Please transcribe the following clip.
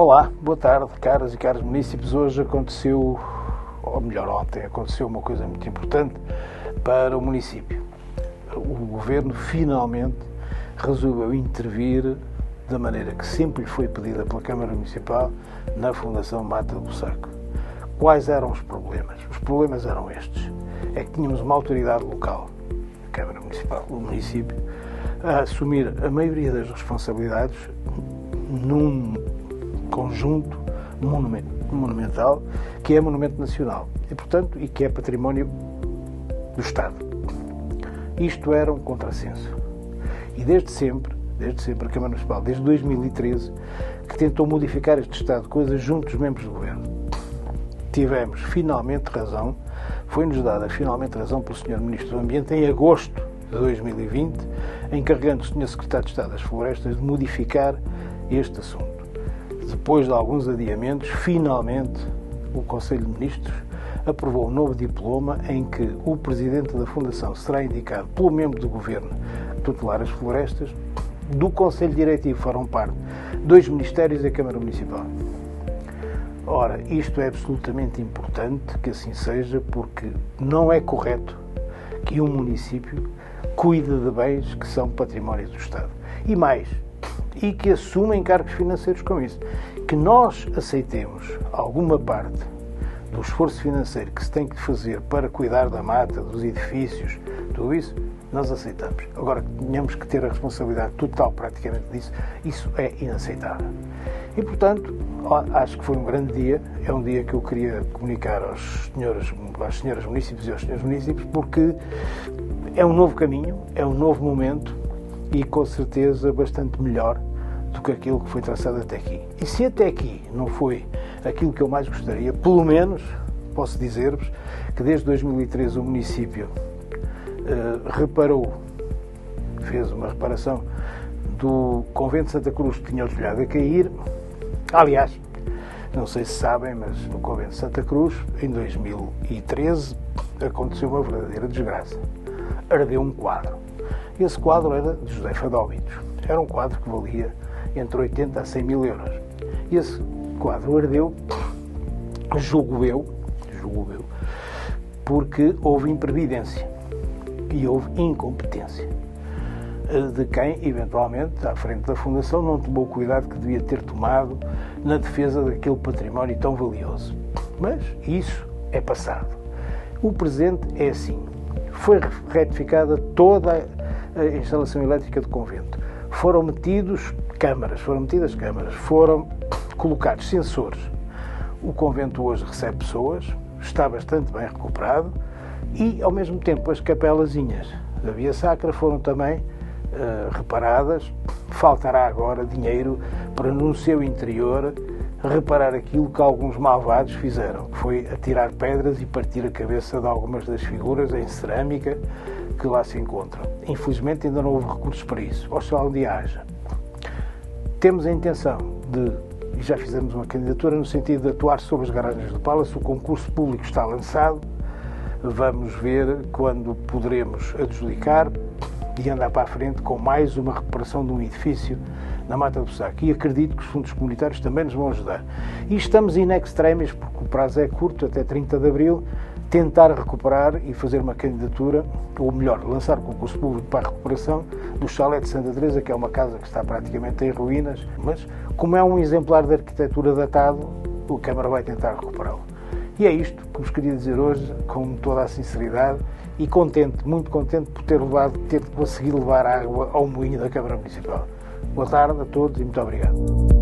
Olá, boa tarde, caras e caros municípios. Hoje aconteceu, ou melhor, ontem aconteceu uma coisa muito importante para o município. O governo finalmente resolveu intervir da maneira que sempre lhe foi pedida pela Câmara Municipal na Fundação Mata do Saco. Quais eram os problemas? Os problemas eram estes. É que tínhamos uma autoridade local, a Câmara Municipal, o município, a assumir a maioria das responsabilidades num conjunto monumental que é monumento nacional e, portanto, e que é património do Estado. Isto era um contrassenso. E desde sempre, desde sempre, a Câmara Municipal, desde 2013, que tentou modificar este estado de coisas junto dos membros do Governo. Tivemos finalmente razão, foi-nos dada finalmente razão pelo Sr. Ministro do Ambiente em agosto de 2020, encarregando o Sr. Secretário de Estado das Florestas de modificar este assunto depois de alguns adiamentos, finalmente o Conselho de Ministros aprovou um novo diploma em que o presidente da Fundação será indicado pelo membro do governo tutelar as florestas. Do Conselho Diretivo farão parte dois ministérios e a Câmara Municipal. Ora, isto é absolutamente importante que assim seja, porque não é correto que um município cuide de bens que são património do Estado. E mais, e que assumem encargos financeiros com isso. Que nós aceitemos alguma parte do esforço financeiro que se tem que fazer para cuidar da mata, dos edifícios, tudo isso, nós aceitamos. Agora, que tenhamos que ter a responsabilidade total praticamente disso, isso é inaceitável. E, portanto, acho que foi um grande dia, é um dia que eu queria comunicar aos senhores, às senhoras municípios e aos senhores municípios, porque é um novo caminho, é um novo momento e, com certeza, bastante melhor do que aquilo que foi traçado até aqui. E se até aqui não foi aquilo que eu mais gostaria, pelo menos posso dizer-vos que desde 2013 o município uh, reparou, fez uma reparação do convento de Santa Cruz que tinha o telhado a cair. Aliás, não sei se sabem, mas no convento de Santa Cruz, em 2013, aconteceu uma verdadeira desgraça. Ardeu um quadro. Esse quadro era de José Fadóbitos. Era um quadro que valia entre 80 a 100 mil euros. Esse quadro ardeu, julgo eu, julgo eu, porque houve imprevidência e houve incompetência de quem, eventualmente, à frente da Fundação, não tomou o cuidado que devia ter tomado na defesa daquele património tão valioso. Mas isso é passado. O presente é assim. Foi retificada toda a instalação elétrica do convento. Foram metidos câmaras, foram metidas câmaras, foram colocados sensores. O convento hoje recebe pessoas, está bastante bem recuperado e, ao mesmo tempo, as capelazinhas da Via Sacra foram também uh, reparadas. Faltará agora dinheiro para, no seu interior, reparar aquilo que alguns malvados fizeram, que foi atirar pedras e partir a cabeça de algumas das figuras em cerâmica que lá se encontram. Infelizmente ainda não houve recursos para isso, ou dia haja. Temos a intenção de, e já fizemos uma candidatura no sentido de atuar sobre as garagens do Palace, o concurso público está lançado, vamos ver quando poderemos adjudicar e andar para a frente com mais uma recuperação de um edifício na Mata do Saco. E acredito que os fundos comunitários também nos vão ajudar. E estamos in extremis, porque o prazo é curto, até 30 de abril, tentar recuperar e fazer uma candidatura, ou melhor, lançar concurso público para a recuperação do chalé de Santa Teresa, que é uma casa que está praticamente em ruínas, mas como é um exemplar de arquitetura datado, o Câmara vai tentar recuperá-lo. E é isto que vos queria dizer hoje, com toda a sinceridade e contente, muito contente por ter levado, ter conseguido levar água ao moinho da Câmara Municipal. Boa tarde a todos e muito obrigado.